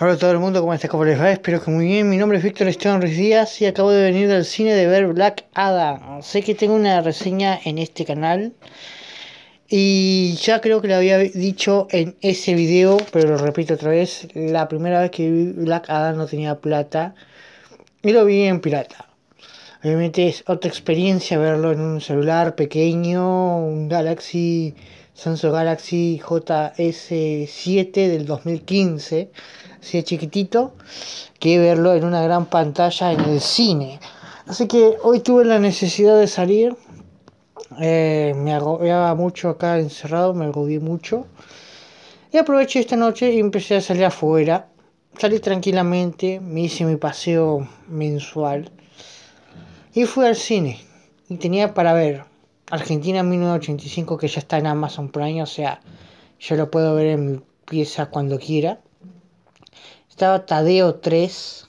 Hola a todo el mundo, ¿cómo está? ¿Cómo les va? Espero que muy bien. Mi nombre es Víctor Esteban Ruiz Díaz y acabo de venir del cine de ver Black Adam. Sé que tengo una reseña en este canal y ya creo que lo había dicho en ese video, pero lo repito otra vez. La primera vez que vi Black Adam no tenía plata y lo vi en pirata. Obviamente es otra experiencia verlo en un celular pequeño, un Galaxy, Samsung Galaxy JS7 del 2015 así de chiquitito, que verlo en una gran pantalla en el cine. Así que hoy tuve la necesidad de salir. Eh, me agobiaba mucho acá encerrado, me agobié mucho. Y aproveché esta noche y empecé a salir afuera. Salí tranquilamente, me hice mi paseo mensual. Y fui al cine. Y tenía para ver Argentina 1985, que ya está en Amazon Prime, o sea, yo lo puedo ver en mi pieza cuando quiera. Estaba Tadeo 3.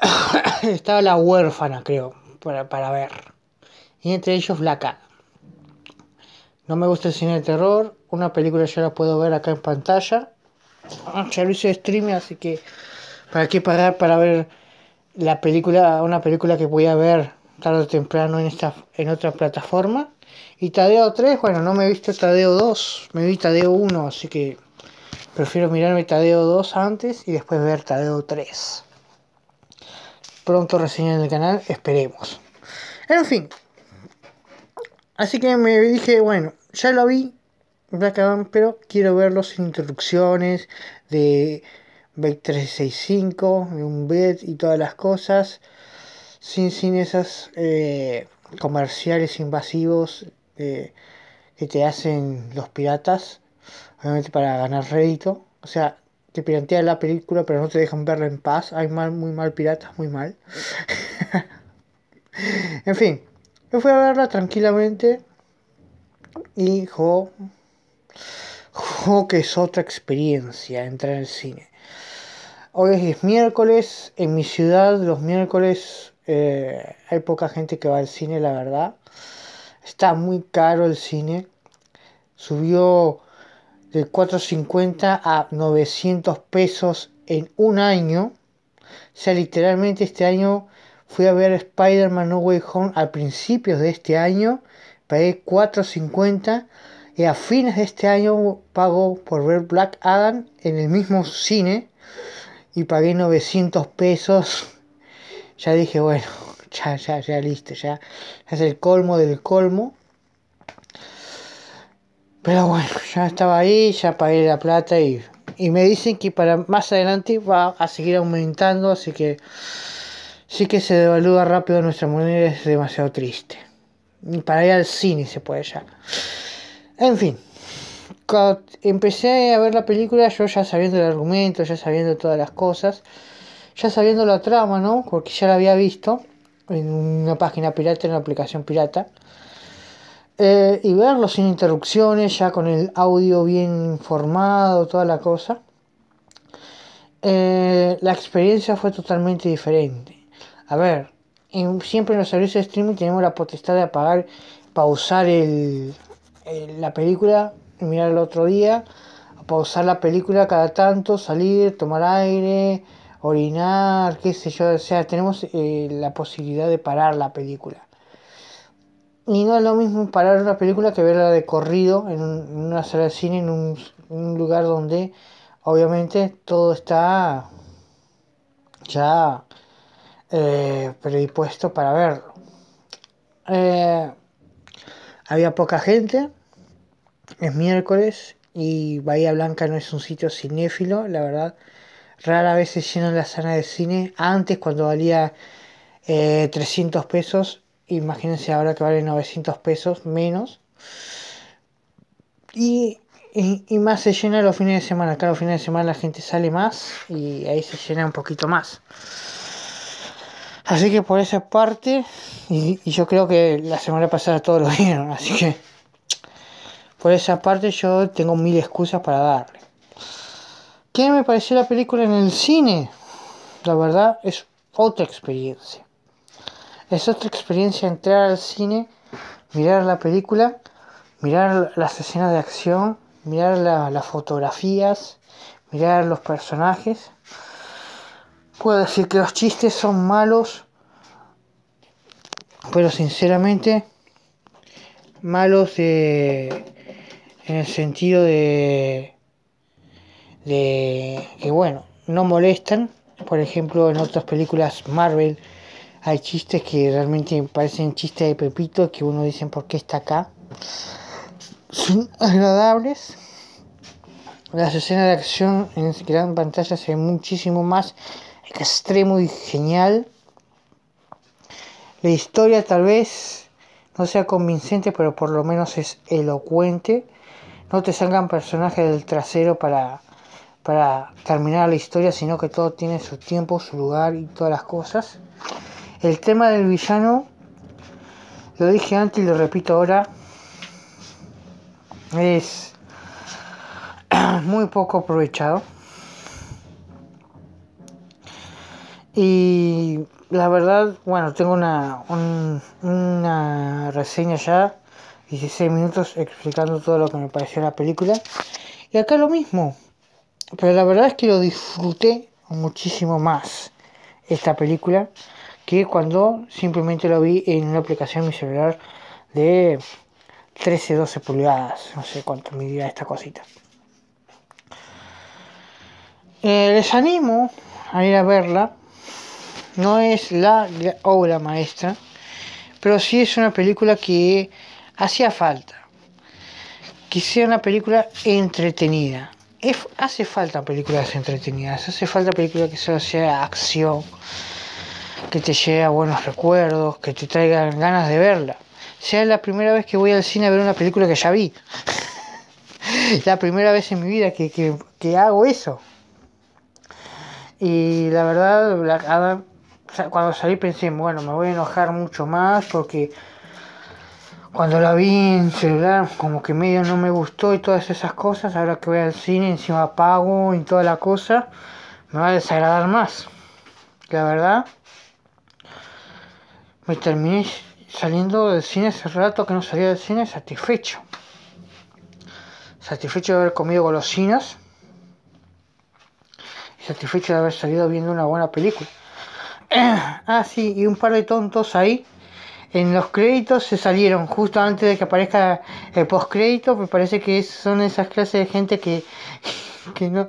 Estaba la huérfana, creo, para, ver. Y entre ellos Black No me gusta el cine de terror. Una película ya la puedo ver acá en pantalla. Servicio de streaming, así que ¿para qué pagar para ver la película, una película que voy a ver tarde o temprano en esta en otra plataforma? Y Tadeo 3, bueno, no me he visto Tadeo 2, me vi Tadeo 1, así que Prefiero mirarme Tadeo 2 antes y después ver Tadeo 3. Pronto reseña en el canal, esperemos. En fin. Así que me dije, bueno, ya lo vi, Black Adam, pero quiero verlo sin interrupciones de BEC 365, de un BET y todas las cosas. Sin, sin esas eh, comerciales invasivos eh, que te hacen los piratas obviamente para ganar rédito. O sea, te piratean la película, pero no te dejan verla en paz. Hay mal, muy mal piratas, muy mal. en fin, yo fui a verla tranquilamente y jo, jo, que es otra experiencia entrar al cine. Hoy es miércoles, en mi ciudad los miércoles eh, hay poca gente que va al cine, la verdad. Está muy caro el cine. Subió de 450 a 900 pesos en un año. O sea, literalmente este año fui a ver Spider-Man No Way Home al principio de este año. Pagué 450 y a fines de este año pago por ver Black Adam en el mismo cine y pagué 900 pesos. Ya dije, bueno, ya, ya, ya listo, ya es el colmo del colmo. Pero bueno, ya estaba ahí, ya pagué la plata y, me dicen que para más adelante va a seguir aumentando, así que sí que se devalúa rápido nuestra moneda, es demasiado triste. Ni para ir al cine se puede ya. En fin, cuando empecé a ver la película, yo ya sabiendo el argumento, ya sabiendo todas las cosas, ya sabiendo la trama, ¿no? Porque ya la había visto en una página pirata, en una aplicación pirata. Eh, y verlo sin interrupciones, ya con el audio bien informado, toda la cosa. Eh, la experiencia fue totalmente diferente. A ver, siempre en los servicios de streaming tenemos la potestad de apagar, pausar el, la película mirar el otro día, pausar la película cada tanto, salir, tomar aire, orinar, qué sé yo, o sea, tenemos eh, la posibilidad de parar la película. Y no es lo mismo parar una película que verla de corrido en, una sala de cine, en un, lugar donde obviamente todo está ya eh, predispuesto para verlo. Eh, había poca gente, es miércoles y Bahía Blanca no es un sitio cinéfilo, la verdad. Rara vez se llenan las salas de cine. Antes, cuando valía 300 eh, pesos, Imagínense ahora que vale 900 pesos menos. Y, más se llena los fines de semana. Cada los fines de semana la gente sale más y ahí se llena un poquito más. Así que por esa parte, y, yo creo que la semana pasada todos lo vieron, así que por esa parte yo tengo mil excusas para darle. ¿Qué me pareció la película en el cine? La verdad es otra experiencia. Es otra experiencia entrar al cine, mirar la película, mirar las escenas de acción, mirar las fotografías, mirar los personajes. Puedo decir que los chistes son malos, pero sinceramente malos en el sentido de, de que bueno, no molestan. Por ejemplo, en otras películas Marvel hay chistes que realmente parecen chistes de Pepito que uno dice por qué está acá. Son agradables. Las escenas de acción en gran pantalla se ven muchísimo más extremo y genial. La historia tal vez no sea convincente, pero por lo menos es elocuente. No te salgan personajes del trasero para, para terminar la historia, sino que todo tiene su tiempo, su lugar y todas las cosas. El tema del villano, lo dije antes y lo repito ahora, es muy poco aprovechado. Y la verdad, bueno, tengo una, una reseña ya, 16 minutos explicando todo lo que me pareció la película. Y acá lo mismo, pero la verdad es que lo disfruté muchísimo más esta película que cuando simplemente lo vi en una aplicación en mi celular de 13-12 pulgadas, no sé cuánto medía esta cosita. Eh, les animo a ir a verla. No es la obra maestra, pero sí es una película que hacía falta. Que sea una película entretenida. hace falta películas entretenidas, hace falta películas que solo sea acción, que te lleve a buenos recuerdos, que te traigan ganas de verla. Sea la primera vez que voy al cine a ver una película que ya vi. la primera vez en mi vida que, hago eso. Y la verdad, cuando salí pensé, bueno, me voy a enojar mucho más porque cuando la vi en celular como que medio no me gustó y todas esas cosas, ahora que voy al cine encima pago y toda la cosa, me va a desagradar más. La verdad, me terminé saliendo del cine hace rato que no salía del cine satisfecho. Satisfecho de haber comido golosinas. Y satisfecho de haber salido viendo una buena película. ah, sí, y un par de tontos ahí. En los créditos se salieron justo antes de que aparezca el postcrédito. Me parece que son esas clases de gente que, que no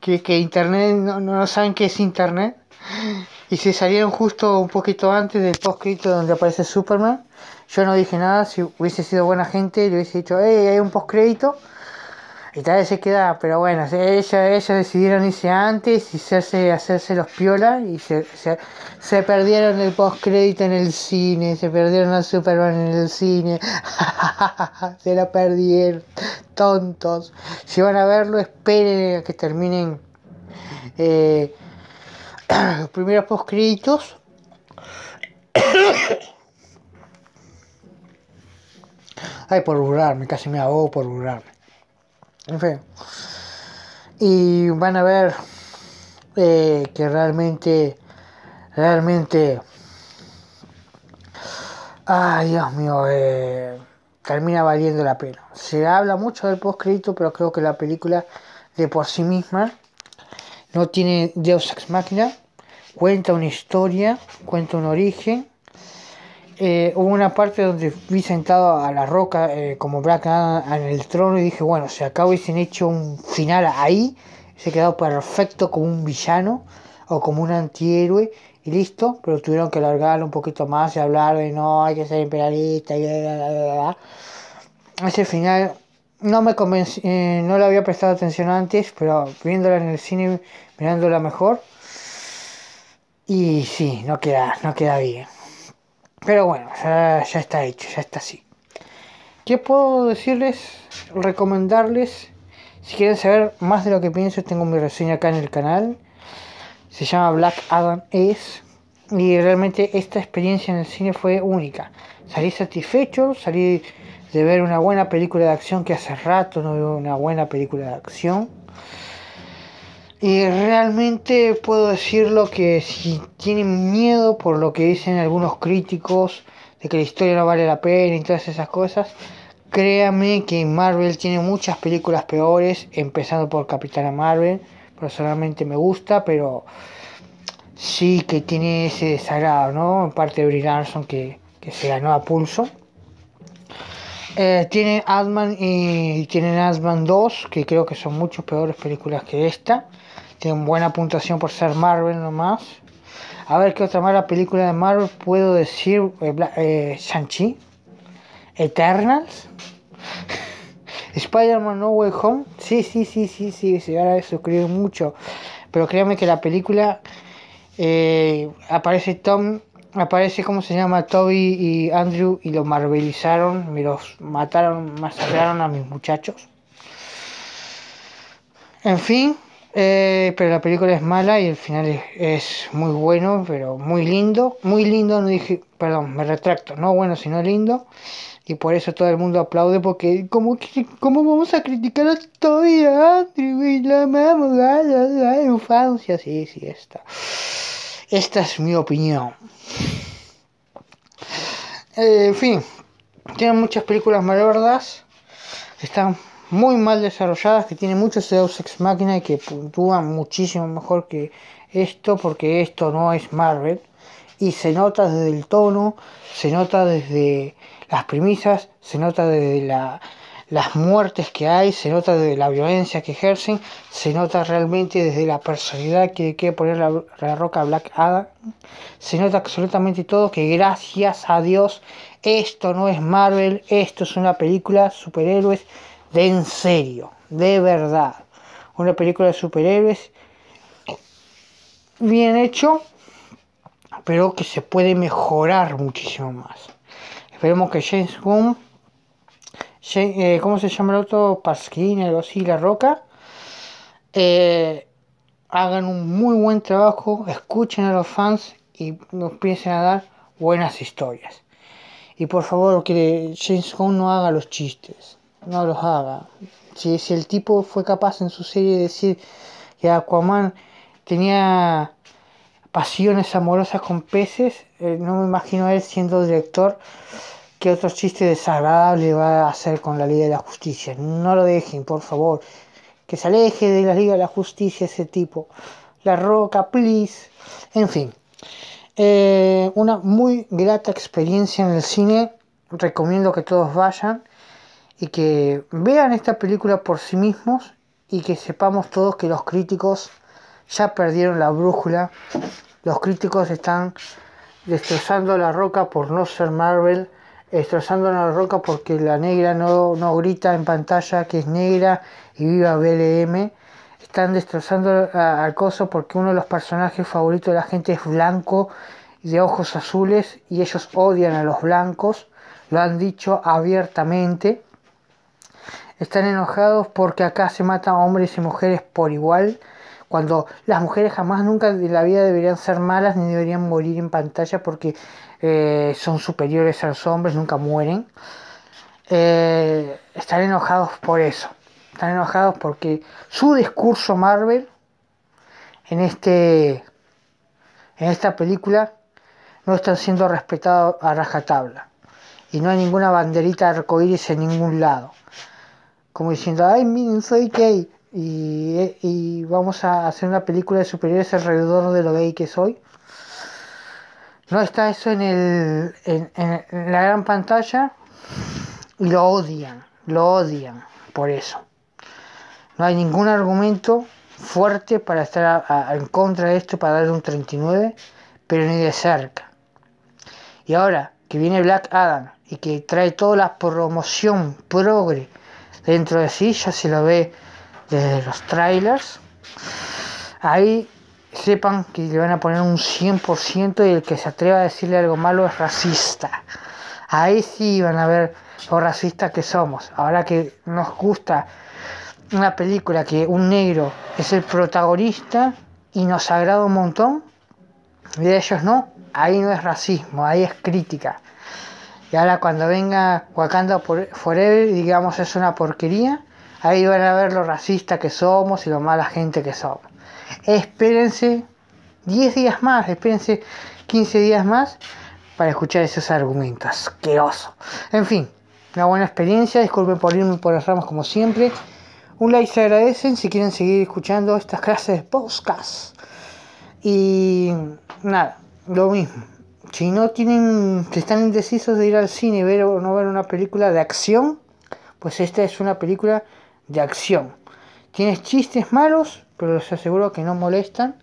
que, que internet no, no saben qué es internet y se salieron justo un poquito antes del postcrédito donde aparece Superman. Yo no dije nada, si hubiese sido buena gente le hubiese dicho, hey, hay un postcrédito. Y tal vez se queda, pero bueno, ellos, ellos decidieron irse antes y hacerse, hacerse los piola y se, se, perdieron el postcrédito en el cine, se perdieron a Superman en el cine, se lo perdieron, tontos. Si van a verlo, esperen a que terminen eh, los primeros postcréditos. Ay, por burlarme, casi me hago por burlarme. En fin. Y van a ver eh, que realmente, realmente, ay Dios mío, eh, termina valiendo la pena. Se habla mucho del postcrédito, pero creo que la película de por sí misma no tiene Deus Ex Machina, cuenta una historia, cuenta un origen. Eh, hubo una parte donde vi sentado a la roca eh, como Black Adam en el trono y dije, bueno, si acá hubiesen hecho un final ahí, se ha quedado perfecto como un villano o como un antihéroe y listo, pero tuvieron que alargarlo un poquito más y hablar de no, hay que ser imperialista y Ese final no me convencí, eh, no le había prestado atención antes, pero viéndola en el cine, mirándola mejor, y sí, no queda, no queda bien. Pero bueno, ya, está hecho, ya está así. ¿Qué puedo decirles? Recomendarles. Si quieren saber más de lo que pienso, tengo mi reseña acá en el canal. Se llama Black Adam Es. Y realmente esta experiencia en el cine fue única. Salí satisfecho, salí de ver una buena película de acción que hace rato no veo una buena película de acción. Y realmente puedo decirlo que si tienen miedo por lo que dicen algunos críticos de que la historia no vale la pena y todas esas cosas, Créame que Marvel tiene muchas películas peores, empezando por Capitana Marvel. Personalmente me gusta, pero sí que tiene ese desagrado, ¿no? En parte de Brie Larson que, se ganó a pulso. Eh, tiene Adman y tienen Adman 2, que creo que son mucho peores películas que esta. Tienen buena puntuación por ser Marvel nomás. A ver qué otra mala película de Marvel puedo decir. Eh, eh, Shang-Chi. Eternals. Spider-Man No Way Home. Sí, sí, sí, sí, sí. Se van a suscribir mucho. Pero créanme que la película eh, aparece Tom, aparece como se llama Toby y Andrew y lo marvelizaron, me los mataron, masacraron a mis muchachos. En fin, eh, pero la película es mala y el final es, es, muy bueno, pero muy lindo, muy lindo, no dije, perdón, me retracto, no bueno sino lindo. Y por eso todo el mundo aplaude porque como cómo vamos a criticar a Toby Andrew la amamos la, infancia sí sí esta. Esta es mi opinión. Eh, en fin tienen muchas películas malordas están muy mal desarrolladas que tienen muchos Deus Ex Máquina y que puntúan muchísimo mejor que esto porque esto no es Marvel. Y se nota desde el tono se nota desde las premisas, se nota de las muertes que hay, se nota de la violencia que ejercen, se nota realmente desde la personalidad que quiere poner la, roca Black Adam, se nota absolutamente todo que gracias a Dios esto no es Marvel, esto es una película superhéroes de en serio, de verdad, una película de superhéroes bien hecho, pero que se puede mejorar muchísimo más. Esperemos que James Gunn, eh, ¿cómo se llama el otro? Pasquín, algo así, La Roca, eh, hagan un muy buen trabajo, escuchen a los fans y nos empiecen a dar buenas historias. Y por favor, que James Gunn no haga los chistes, no los haga. Si, si el tipo fue capaz en su serie de decir que Aquaman tenía pasiones amorosas con peces, eh, no me imagino a él siendo director ¿Qué otro chiste desagradable va a hacer con la Liga de la Justicia? No lo dejen, por favor. Que se aleje de la Liga de la Justicia ese tipo. La Roca, please. En fin. Eh, una muy grata experiencia en el cine. Recomiendo que todos vayan y que vean esta película por sí mismos y que sepamos todos que los críticos ya perdieron la brújula. Los críticos están destrozando la roca por no ser Marvel destrozando la roca porque la negra no, no grita en pantalla que es negra y viva BLM. Están destrozando al coso porque uno de los personajes favoritos de la gente es blanco y de ojos azules y ellos odian a los blancos. Lo han dicho abiertamente. Están enojados porque acá se matan hombres y mujeres por igual. Cuando las mujeres jamás nunca en la vida deberían ser malas ni deberían morir en pantalla porque eh, son superiores a los hombres, nunca mueren. Eh, están enojados por eso. Están enojados porque su discurso Marvel en este en esta película no está siendo respetado a rajatabla. Y no hay ninguna banderita arcoíris en ningún lado. Como diciendo, ay, miren, soy gay. Y, y vamos a hacer una película de superiores alrededor de lo gay que soy. No está eso en, el, en, la gran pantalla y lo odian, lo odian por eso. No hay ningún argumento fuerte para estar en contra de esto, para darle un 39, pero ni de cerca. Y ahora que viene Black Adam y que trae toda la promoción progre dentro de sí, ya se lo ve desde los trailers. Ahí sepan que le van a poner un 100% y el que se atreva a decirle algo malo es racista. Ahí sí van a ver lo racistas que somos. Ahora que nos gusta una película que un negro es el protagonista y nos agrada un montón, y de ellos no, ahí no es racismo, ahí es crítica. Y ahora cuando venga Wakanda Forever digamos es una porquería, ahí van a ver lo racista que somos y lo mala gente que somos espérense 10 días más, espérense 15 días más para escuchar esos argumentos. Asqueroso. En fin, una buena experiencia. Disculpen por irme por las ramas como siempre. Un like se agradecen si quieren seguir escuchando estas clases de podcast. Y nada, lo mismo. Si no tienen, si están indecisos de ir al cine ver o no ver una película de acción, pues esta es una película de acción. Tiene chistes malos, pero les aseguro que no molestan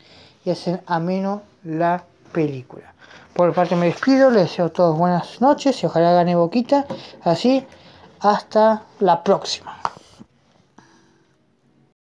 y hacen ameno la película. Por parte me despido, les deseo a todos buenas noches y ojalá gane boquita. Así, hasta la próxima.